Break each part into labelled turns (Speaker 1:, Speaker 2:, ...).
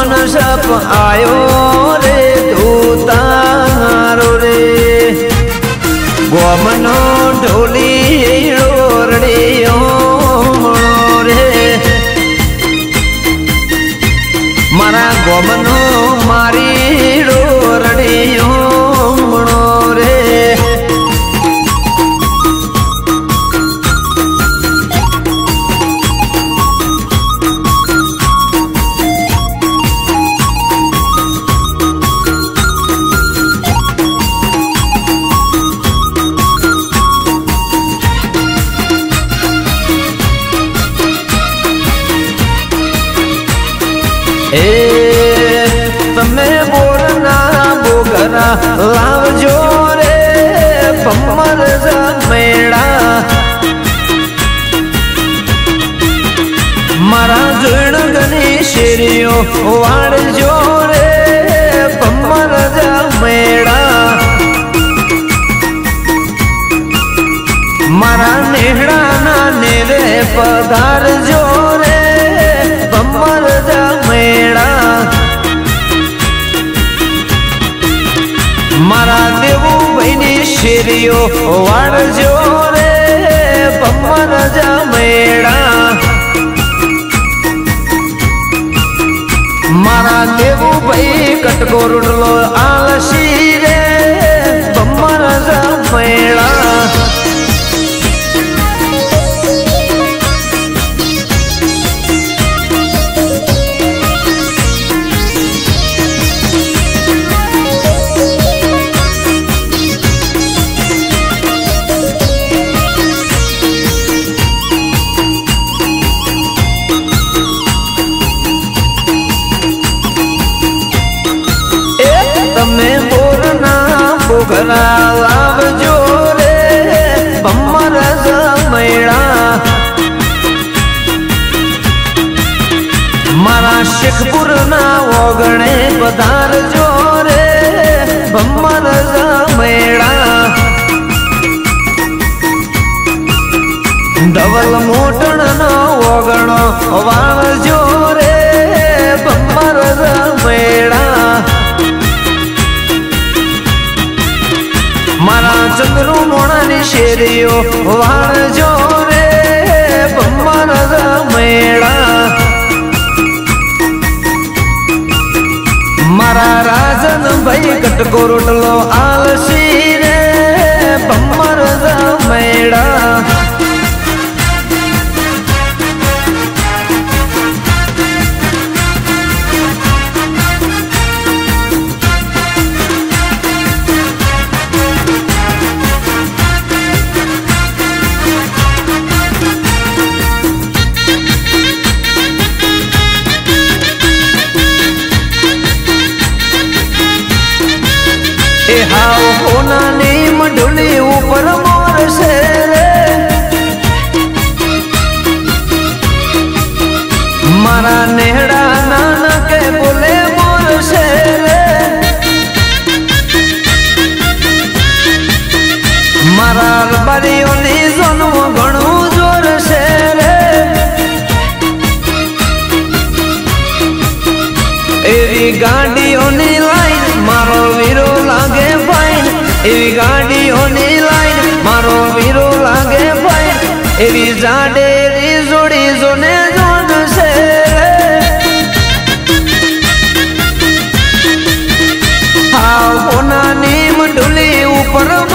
Speaker 1: સોન સપ આવ્યો રે તારો રે. ગોમનો ઢોલી રોડ્યો રે. મારા ગોમનો દીકરીઓ વાળજો રે પપ્પા જમેડા. મારા દેવું ભાઈ કટકો રૂડલો આલશી રે મારા લાવજો મારા શેખપુર ના ઓગણે પધારજો રે બમ્મર જમૈણા ડબલ મોટણ નો ઓગણો વાળજો વાળજો રે ભમર મેળા મારા રાજન ભાઈ કટકો રોટલો આલસી રે ભમર મેળા એવી ગાડીઓની લાઈન મારો વીરો લાગે ફાઈન એવી ગાડીઓની લાઈન મારો વીરો લાગે ફાઈન એવી જાડેરી જોડી જોને છે. હાવ ઉપર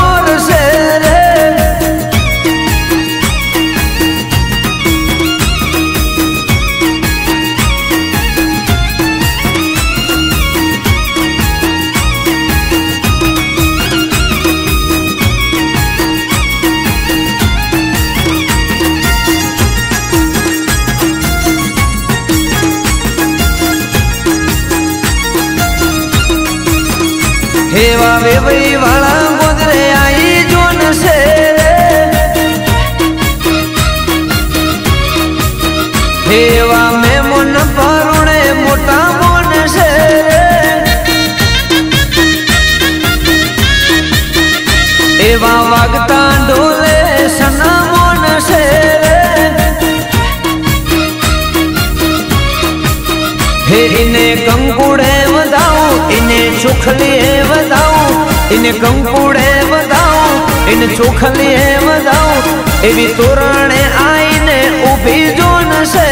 Speaker 1: હે, ઇને કંકુડે વધાવું, ઇને ચોખલીએ વધાવું, ઇને કંકુડે વધાવું, ઇને ચોખલીએ વધાવું, એવી તોરણે આઈને ઊભી જોન છે.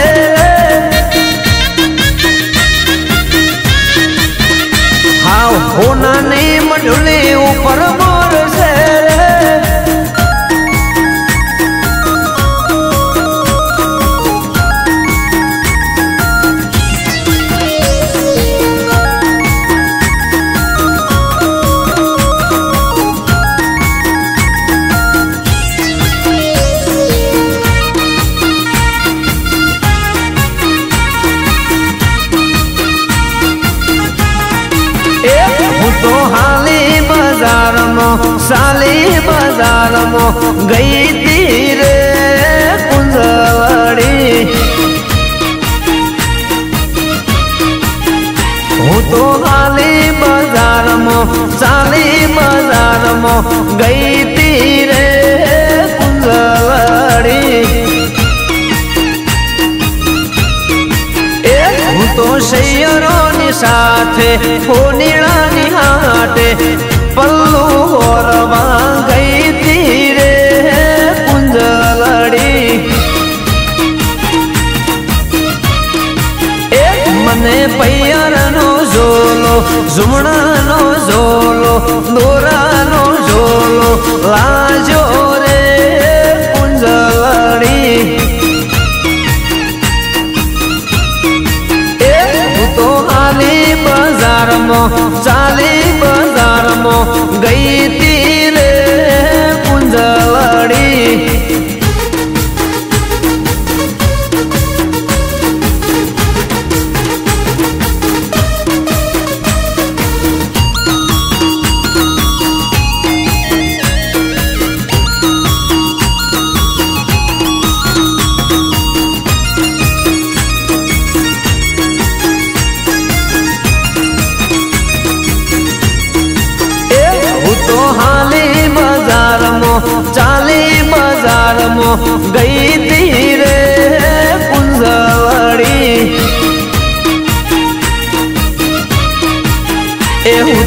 Speaker 1: હાવ હોનાની મંડળી ઉપર સાલી બજારમાં ગઈ તી રે કુંજવાડી હું તો હાલી બજારમાં સાલી બજારમાં ગઈ તી રે કુંજવાડી હું તો સૈયરોની સાથે ફોનીળાની હાટે પલ્લુ ગઈ તી રે કુંજલડી એ મને પૈયરનો ઝોલો ઝુમણાનો ઝોલો દોરાનો ઝોલો લાજો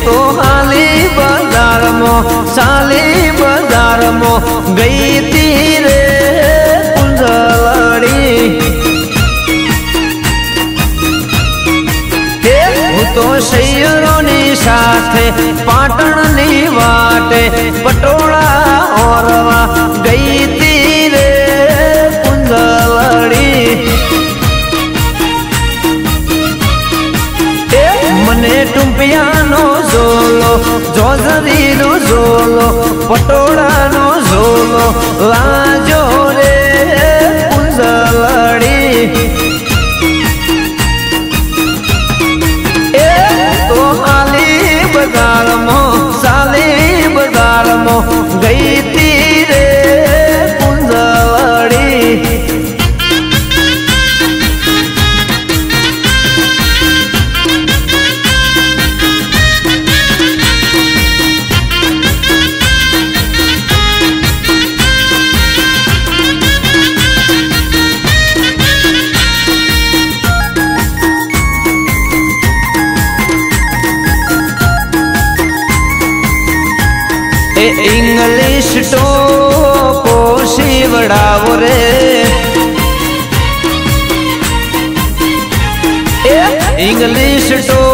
Speaker 1: તો હાલી બજારમો, ચાલી બજારમો ગઈ તી રે હે તો શૈયરોની સાથે પાટણની વાટે પટોળા ઓરવા ગઈ તી રે કુંજલડી એ મને ટુંપિયાનો ઝોલો જોઝરીનો ઝોલો પટોળાનો ઝોલો લાજો એ ઇંગ્લિશ ટોપો શીવડાવો રે ઇંગ્લિશ ટો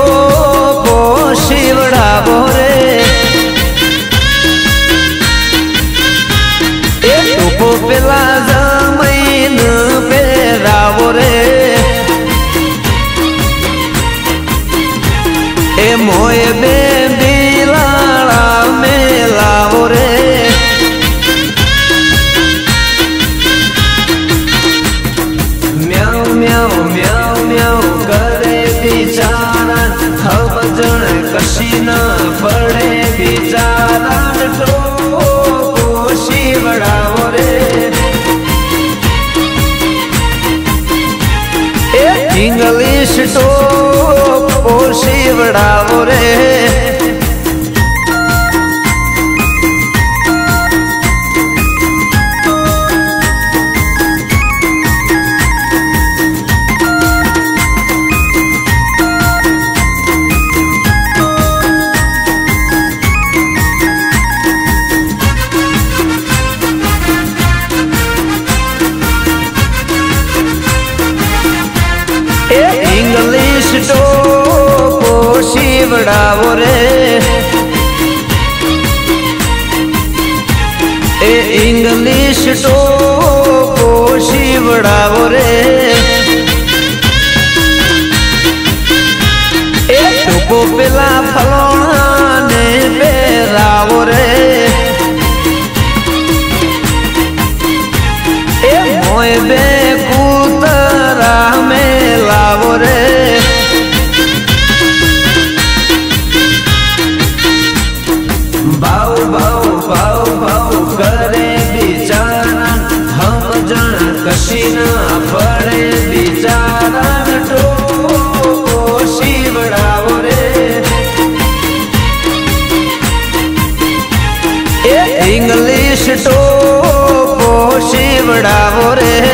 Speaker 1: favorece.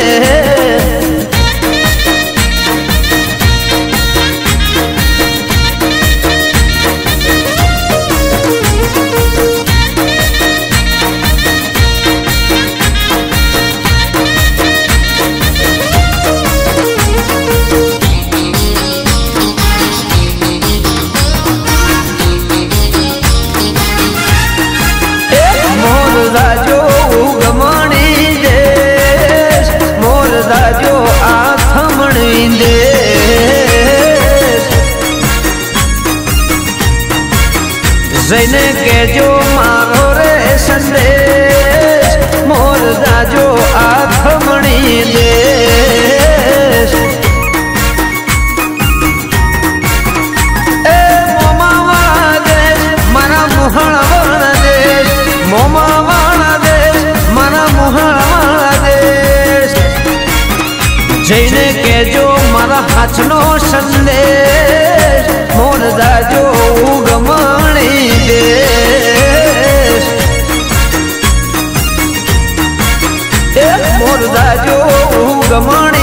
Speaker 1: જાજો હું ગમણ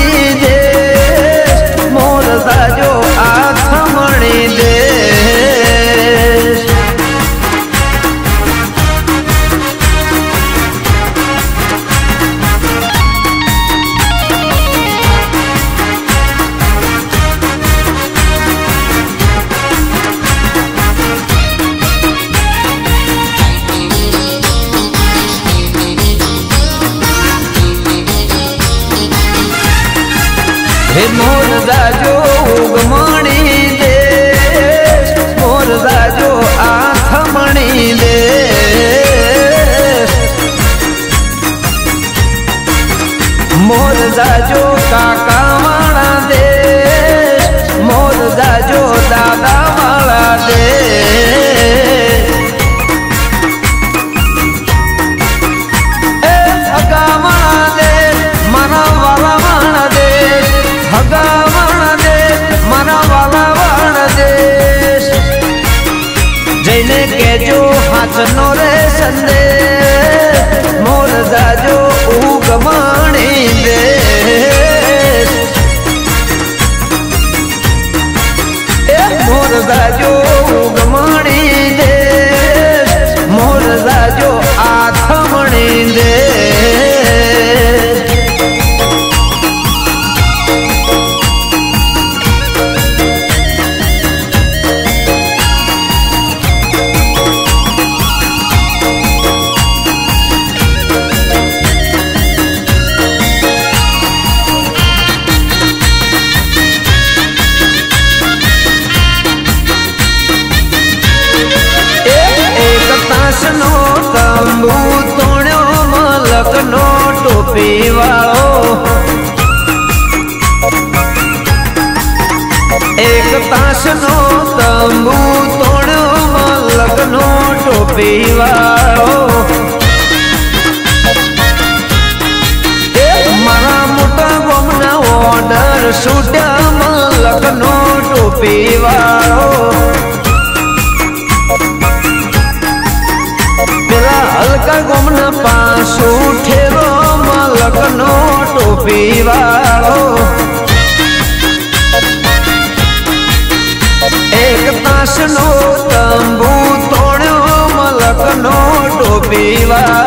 Speaker 1: પીવાળો. એક તાસનો તંબુ તોણ્યો મલકનો ટોપીવાળો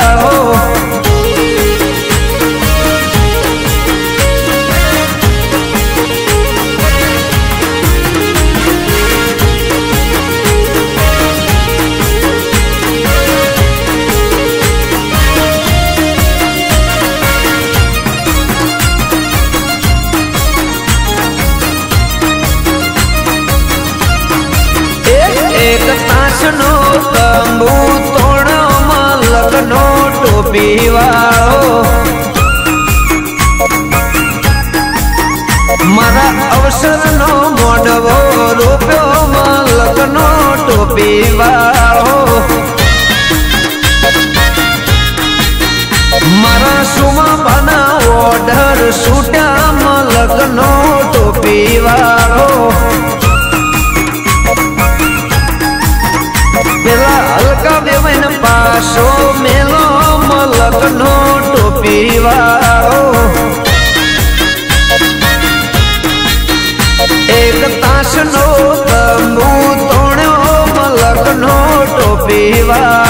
Speaker 1: પીવાઓ એક તાસનો તમુ તોણ્યો મલકનો ટોપીવા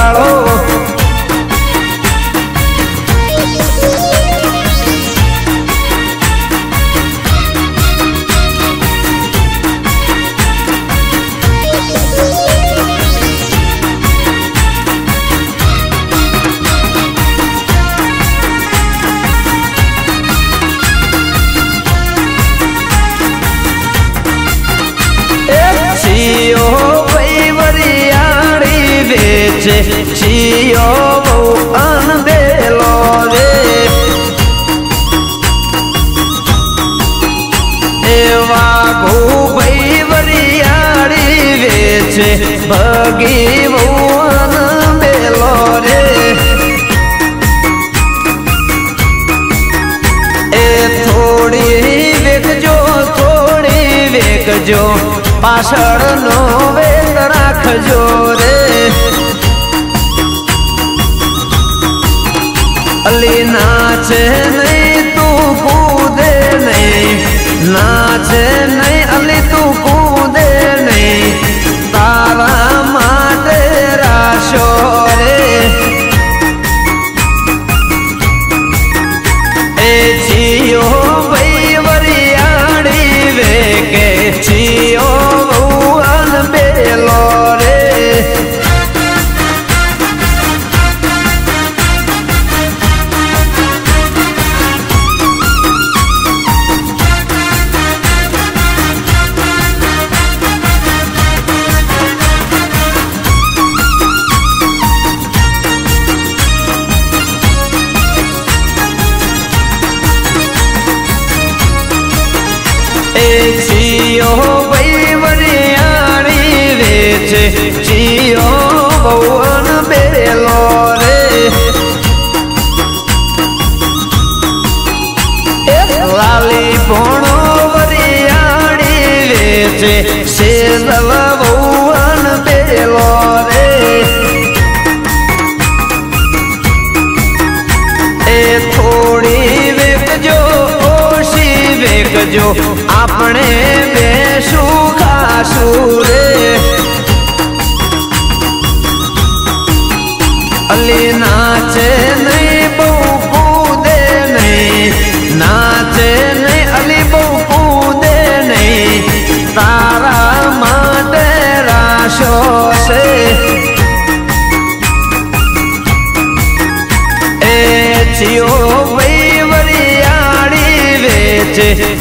Speaker 1: અલી નાચે નહીં તું કૂદે નહીં. નાચે નહીં અલી તું કૂદે જો આપણે બેસું ખાશું રે. અલી નાચે નહીં, બહુ કૂદે નહીં. નાચે નહીં, અલી બહુ કૂદે નહીં. તારા માટે રાશો છે. એ ચિયો વૈવરિયાળી વેચે.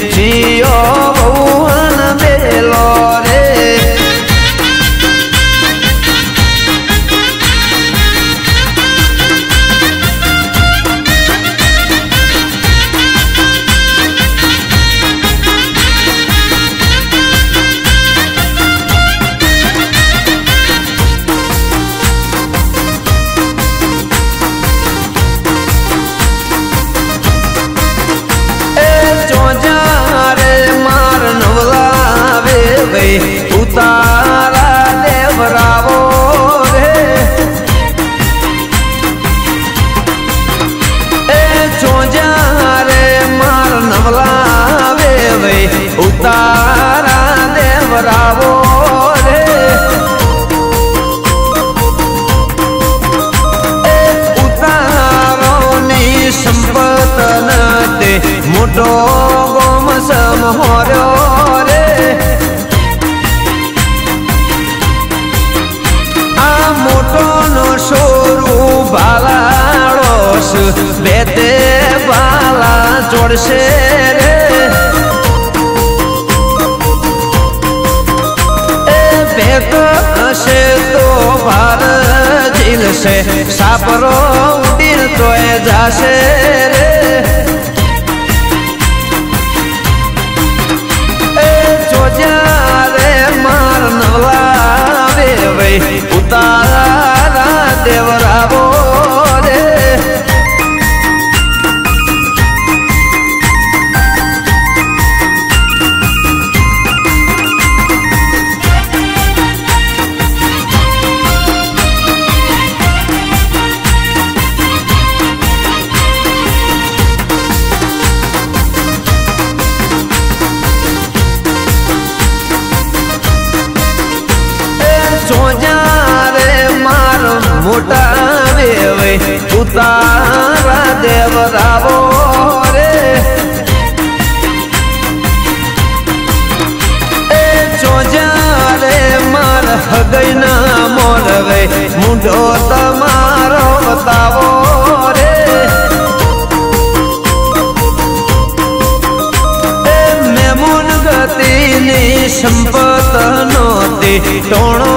Speaker 1: ટોણો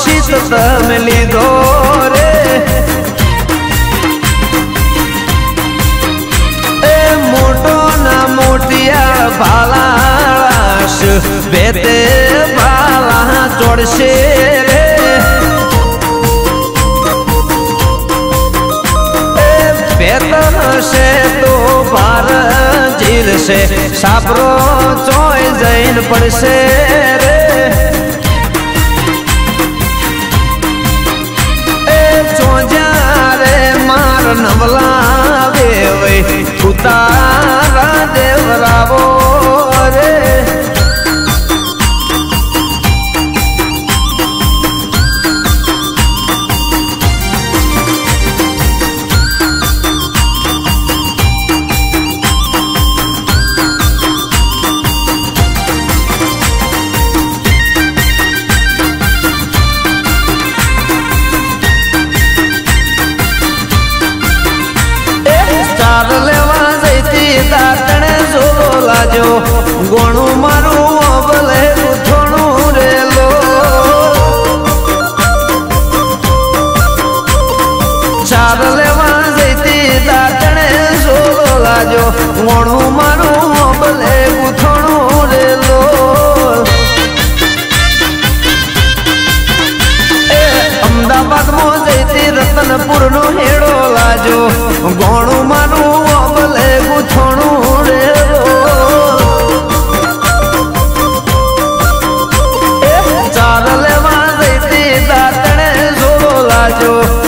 Speaker 1: શીત તમે લીધો રે. એ મોટો ના મોટિયા ભાલાશ, બેતે ભાલા ચોડશે રે. બેતર તો ભાર જીલશે સાપરો ચોય જઈને પડશે રે. સાંભળાવે વૈ ઉતાર yo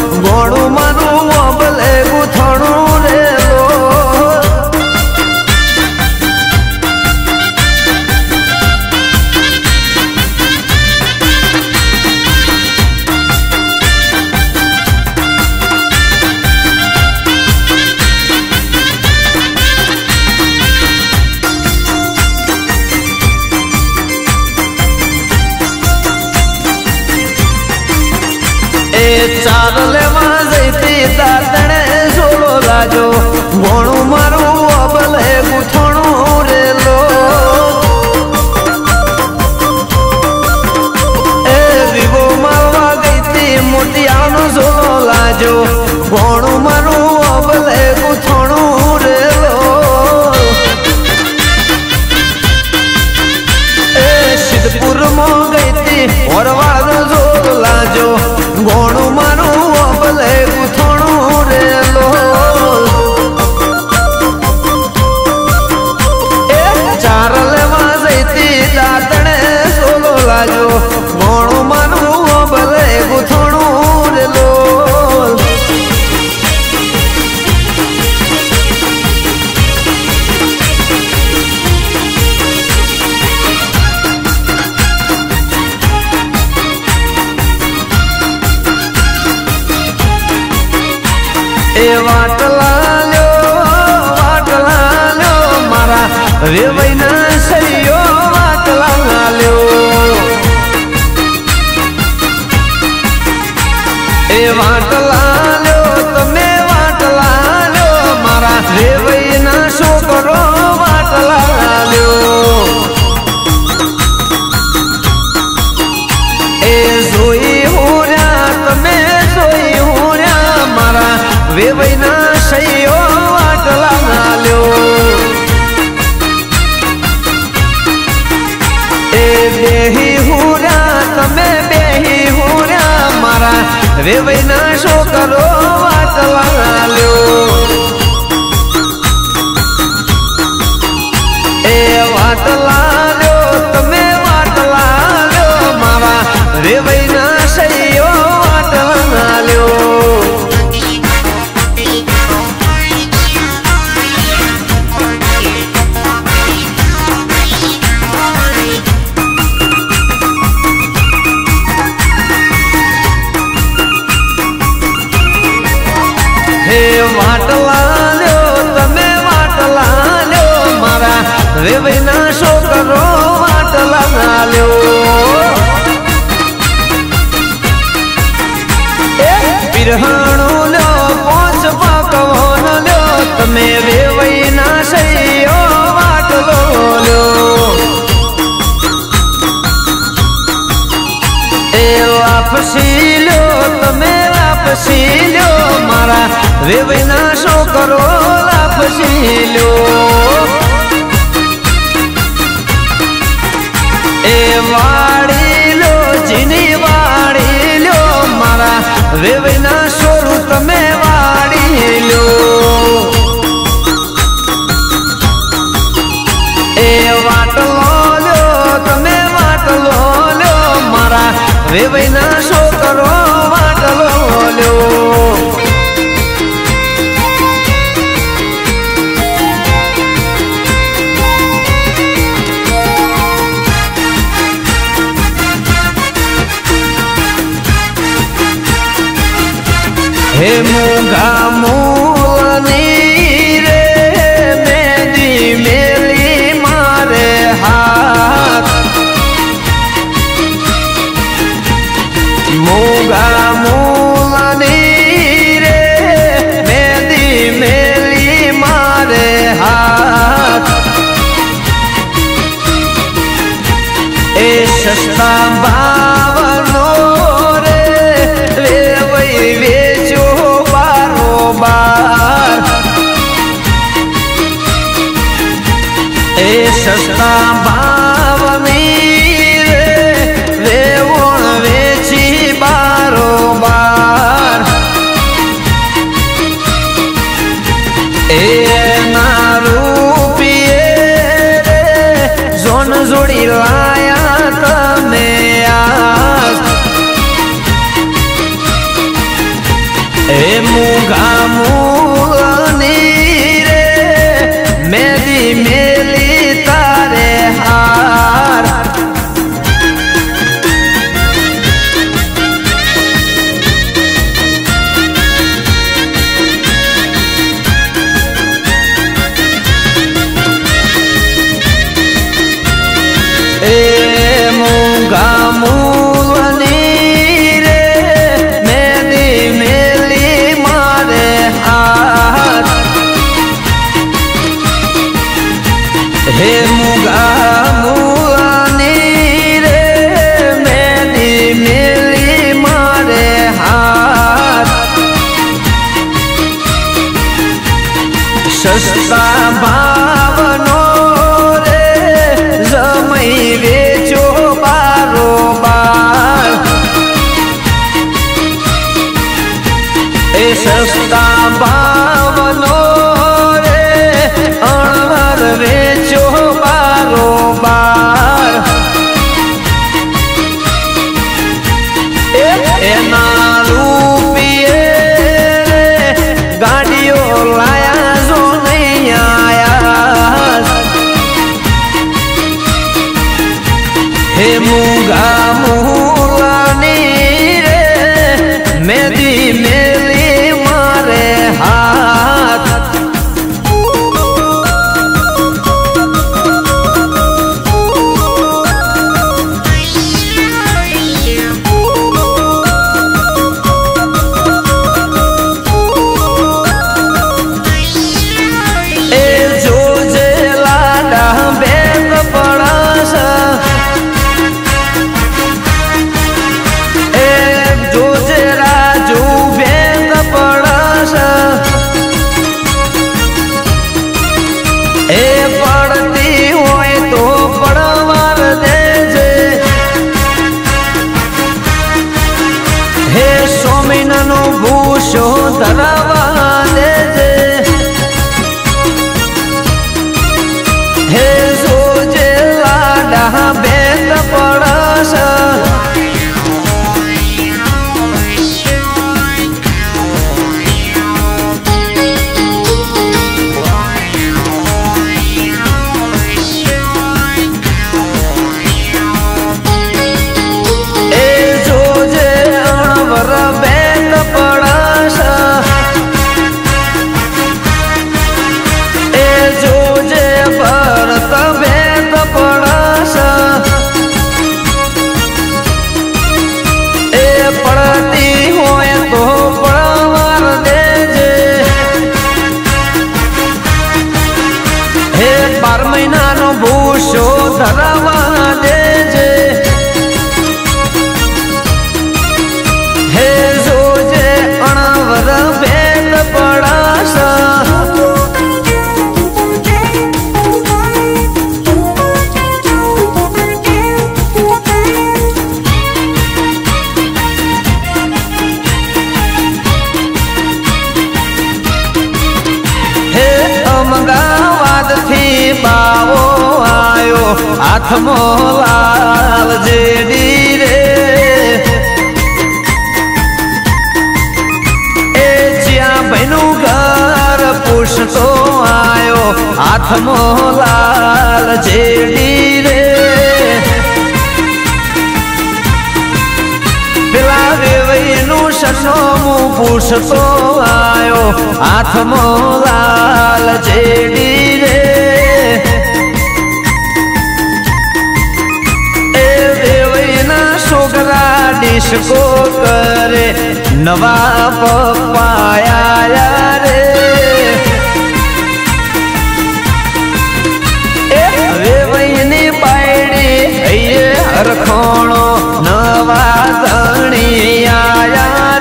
Speaker 1: વેવૈના છોકરો હે મુગા And I લાલ જેડી રે. એ જ્યાં ભાઈનું ઘર પૂછતો આયો, હાથમો લાલ જેડી રે. પેલા વેવઈનું સરનામું પૂછતો આયો, હાથમો લાલ જેડી રે. છોકરા ડિસ્કો કરે નવા પપ્પાયા રે. એ વેવઈની બાયડી હૈયે નવા ધણી આયા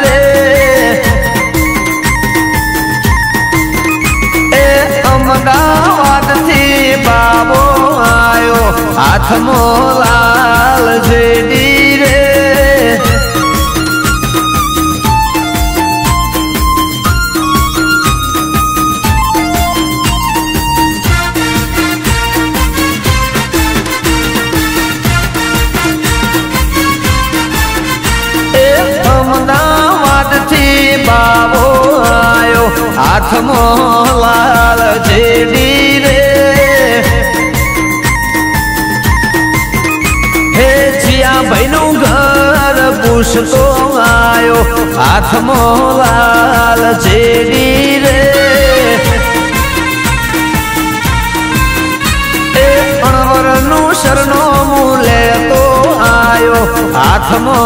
Speaker 1: અમદાવાદથી બાબો આયો. હાથમો લાલ જેડી રે. હાથમો લાલ જેડી રે હે જીયા ભાઈનું ઘર પૂછતો આયો હાથમો લાલ જેડી રે એ અણવરનું સરનામું લેતો આયો હાથમો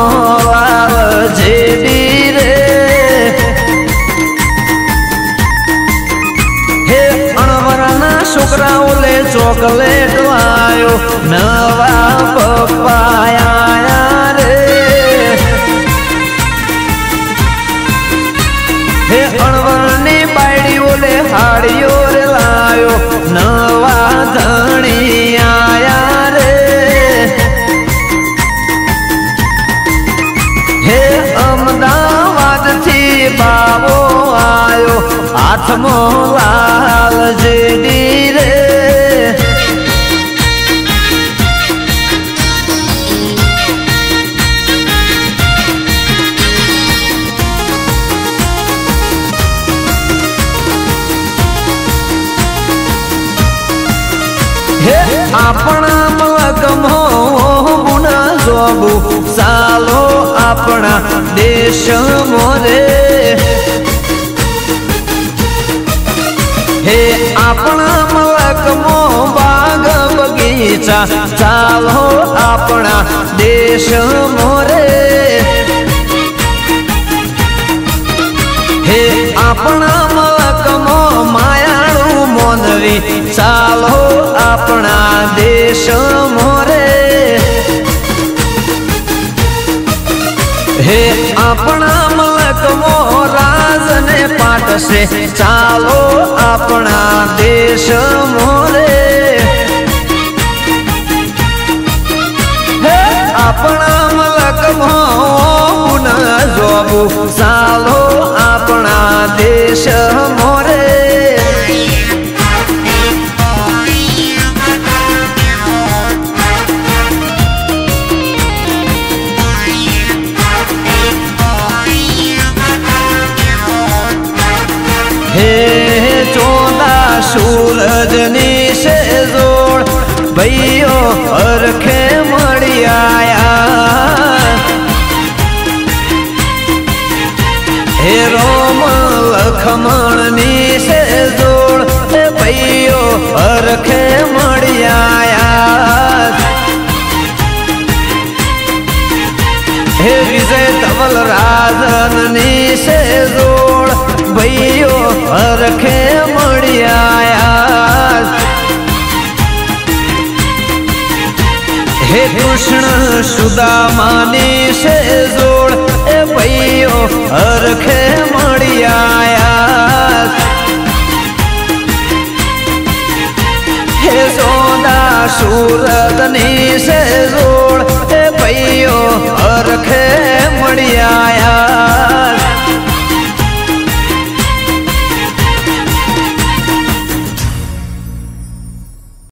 Speaker 1: લાલ જેડી રે અણવરના છોકરાઓ ચોકલેટ વાયો નવા પપ્પાયા રે. હે અણવરની બાયડીઓ લે હાડીઓ રે લાયો. નવા ધણી આયા રે. હે અમદાવાદથી બાબો આયો. હાથમો લાલ જેડી ગુના ચાલો આપણા દેશ મોરે. હે આપણા મલકમો બાગ બગીચા, ચાલો આપણા દેશ મોરે. હે આપણા મલકમો માયાળું મોનવી, ચાલો આપણા દેશ મોરે. હે આપણા મલકમો રાજને પાટશે. ચાલો આપણા દેશ મોરે. હે આપણા મલકમો પુનઃ જોવું. ચાલો આપણા દેશ મોરે. ભાઈઓ, હરખે મળી આયા. હે રોમ લખમણની સે જોડ ભાઈઓ, હરખે મળી આયા. હે વિજય ધવલ રાજનની સે જોડ ભાઈઓ, હરખે સુદામાની છે જોડ. એ ભાઈઓ હરખે મળી આયા હે સોદા સુરતની છે જોડ. એ ભાઈઓ હરખે મળી આયા